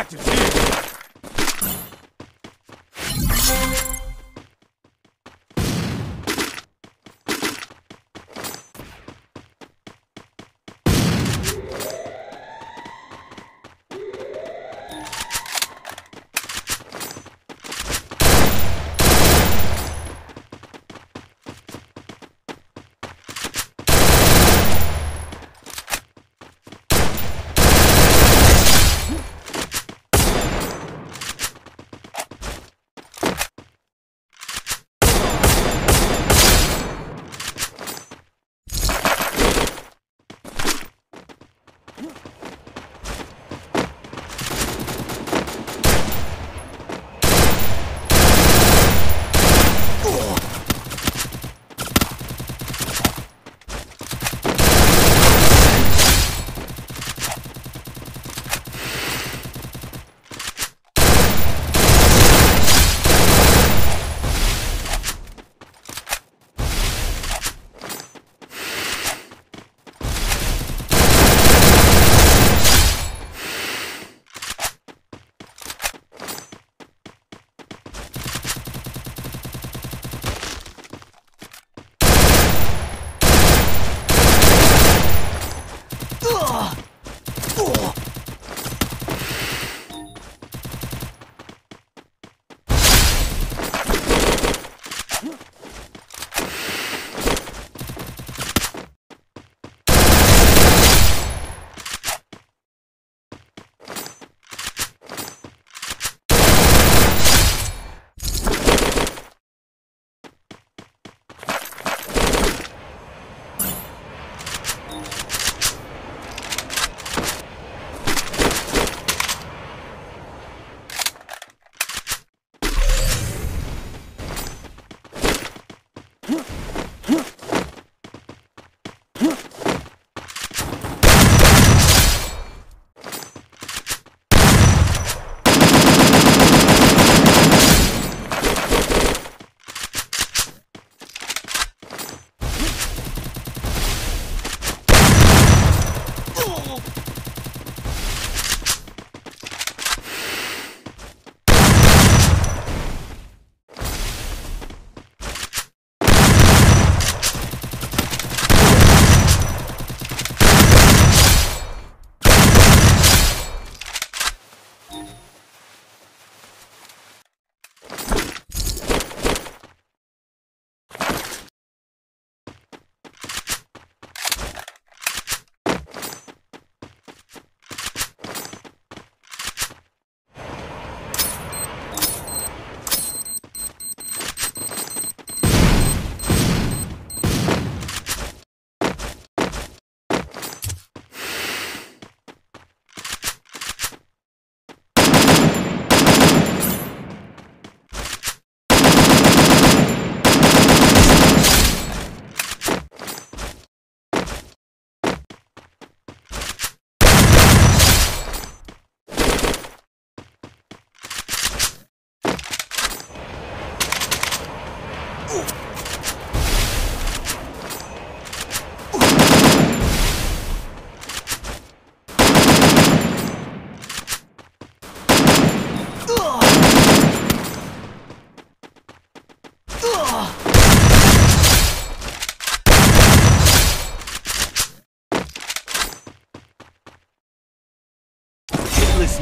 Interactive's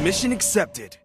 mission accepted.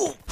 Ooh.